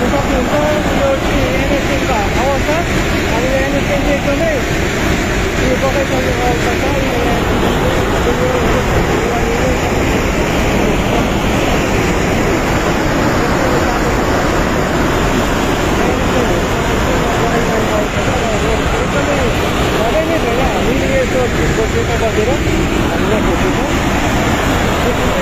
विशाखापट्टनम को यो एनएसएनको अवस्था अनि यो एनएसएनको एकदमै यो बगाइसक्ने अवस्था छ भरे नै भएर हामीले यसो खेलको चेक गरेर हामीलाई खोजेको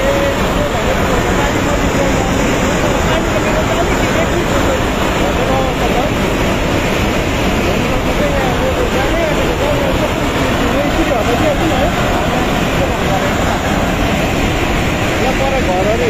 বাড়ানো